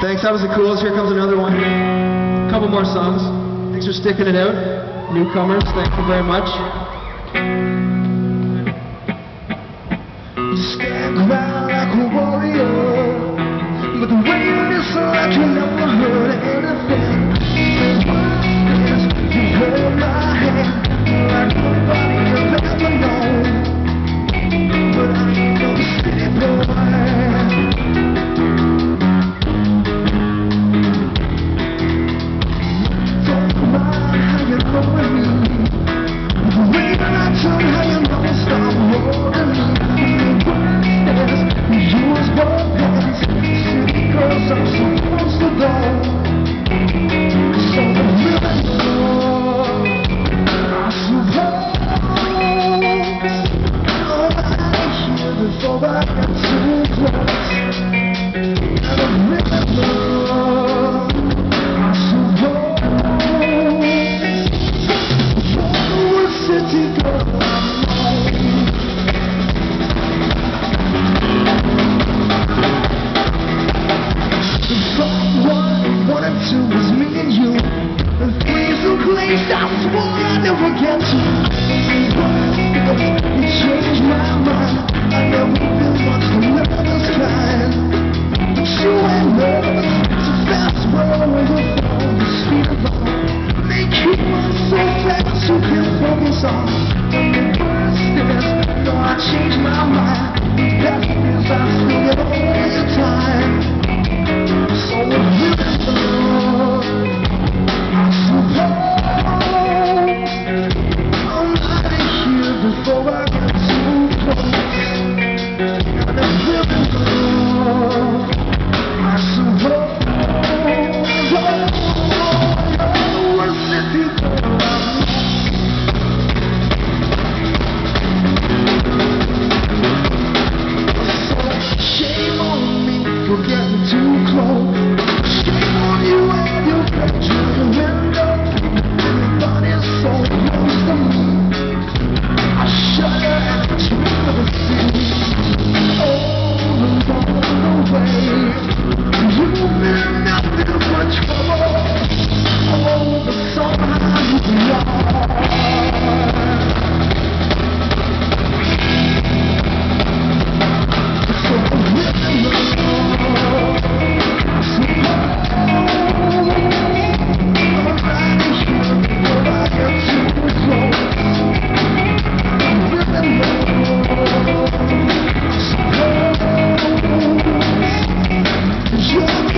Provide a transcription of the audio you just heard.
Thanks, that was the coolest. Here comes another one. A couple more songs. Thanks for sticking it out. Newcomers, thank you very much. to go. too close. Show.